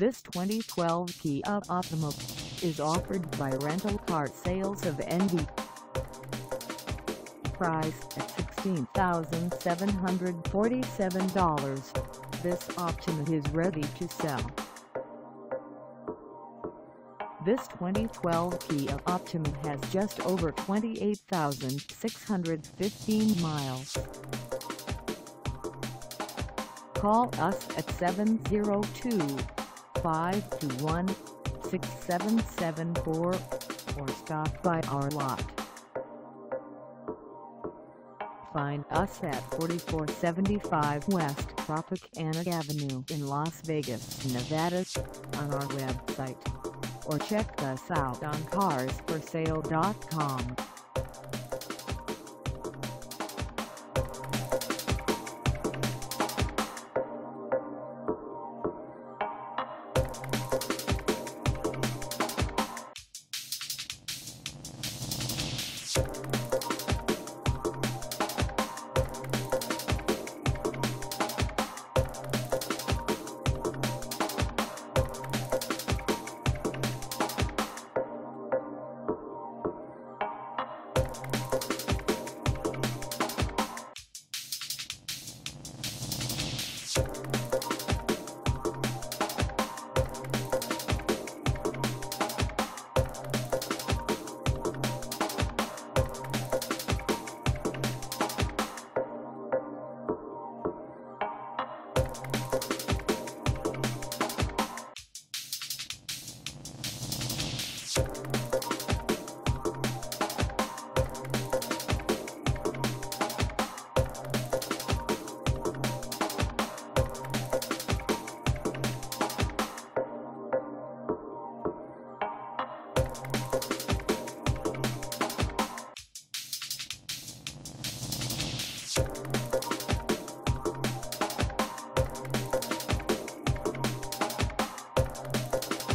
This 2012 Kia Optima is offered by Rental Car Sales of NV. Price at $16,747, this Optima is ready to sell. This 2012 Kia Optima has just over 28,615 miles. Call us at 702-521-6774 or stop by our lot. Find us at 4475 West Tropicana Avenue in Las Vegas, Nevada on our website or check us out on carsforsale.com. Thank